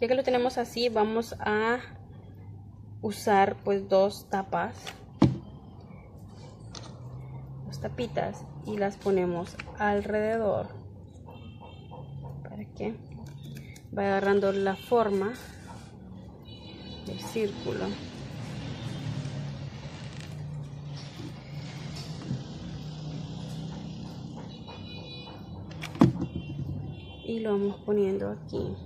ya que lo tenemos así vamos a usar pues dos tapas. Dos tapitas y las ponemos alrededor para que vaya agarrando la forma del círculo. Y lo vamos poniendo aquí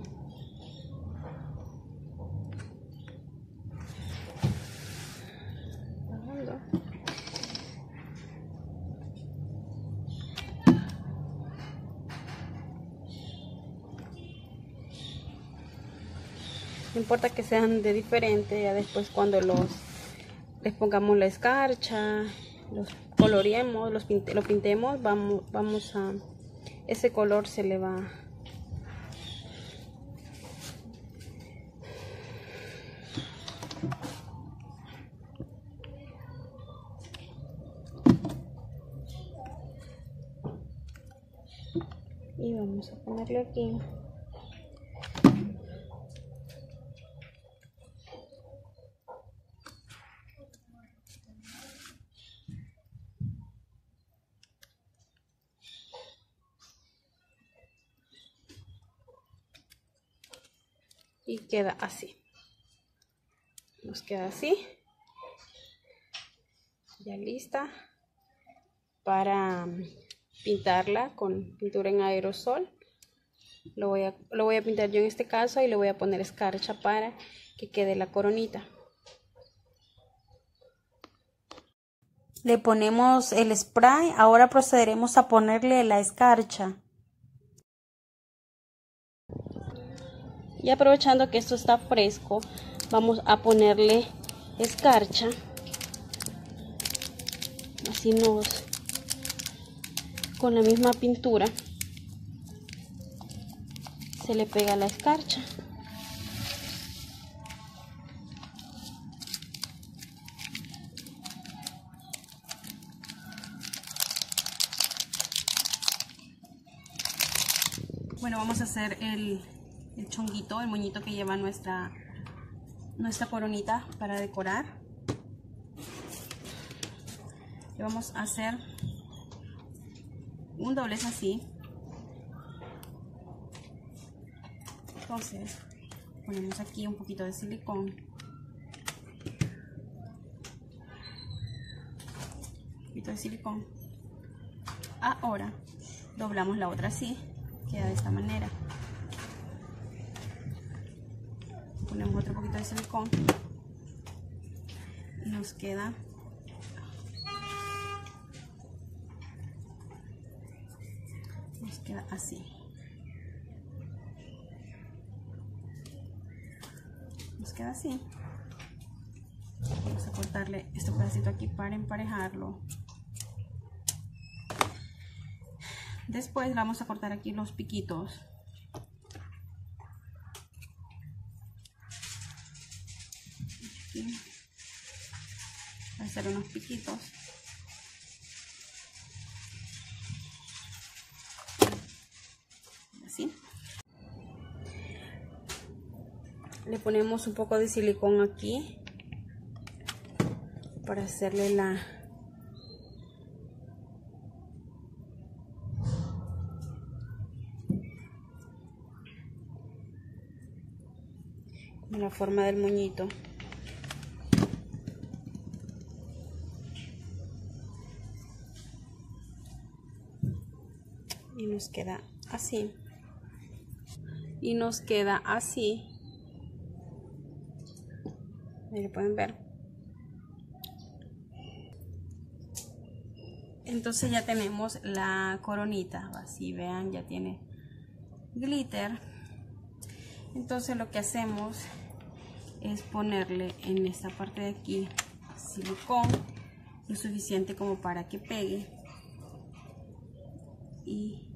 no importa que sean de diferente ya después cuando los les pongamos la escarcha los coloreemos los lo pintemos vamos vamos a ese color se le va y vamos a ponerle aquí y queda así. Nos queda así. Ya lista para pintarla con pintura en aerosol. Lo voy a, lo voy a pintar yo en este caso y le voy a poner escarcha para que quede la coronita. Le ponemos el spray. Ahora procederemos a ponerle la escarcha y aprovechando que esto está fresco vamos a ponerle escarcha. Así nos con la misma pintura se le pega la escarcha. Bueno vamos a hacer el el chonguito, el moñito que lleva nuestra, nuestra coronita para decorar. Le vamos a hacer un doblez así. Entonces, ponemos aquí un poquito de silicón. Un poquito de silicón. Ahora, doblamos la otra así. Queda de esta manera. Ponemos otro poquito de silicón. Y nos queda. Nos queda así. Nos queda así. Vamos a cortarle este pedacito aquí para emparejarlo. Después vamos a cortar aquí los piquitos hacer unos piquitos. Así. Le ponemos un poco de silicón aquí para hacerle la la forma del moñito nos queda así. Y nos queda así. Ahí lo pueden ver. Entonces ya tenemos la coronita. Así vean ya tiene glitter. Entonces lo que hacemos es ponerle en esta parte de aquí silicón lo suficiente como para que pegue. Y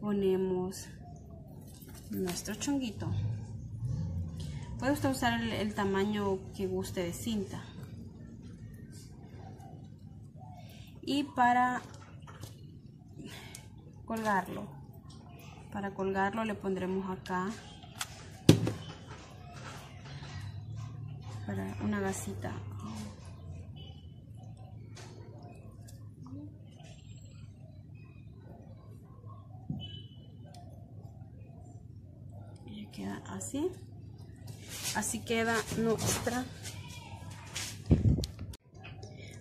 ponemos nuestro chonguito. Puede usted usar el, el tamaño que guste de cinta. Y para colgarlo, para colgarlo le pondremos acá para una gasita queda así. Así queda nuestra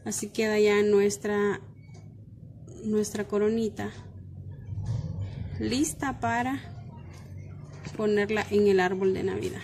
así queda ya nuestra nuestra coronita lista para ponerla en el árbol de navidad